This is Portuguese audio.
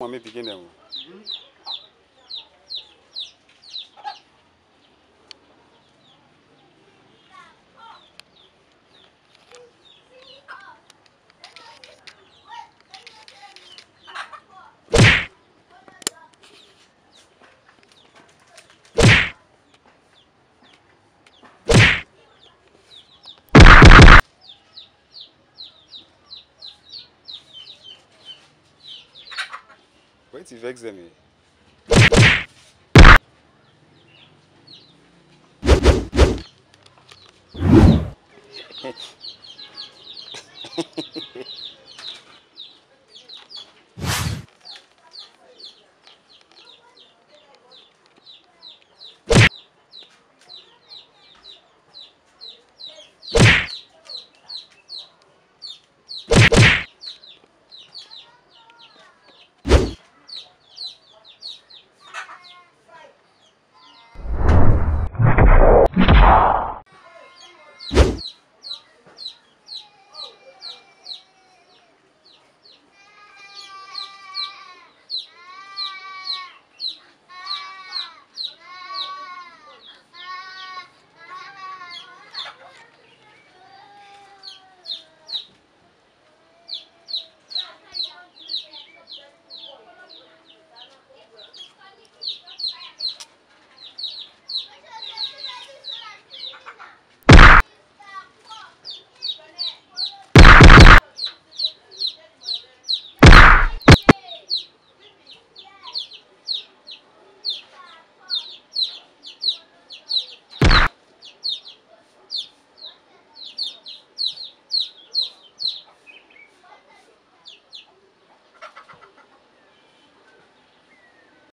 mommy pikin Why you vex them? Eh?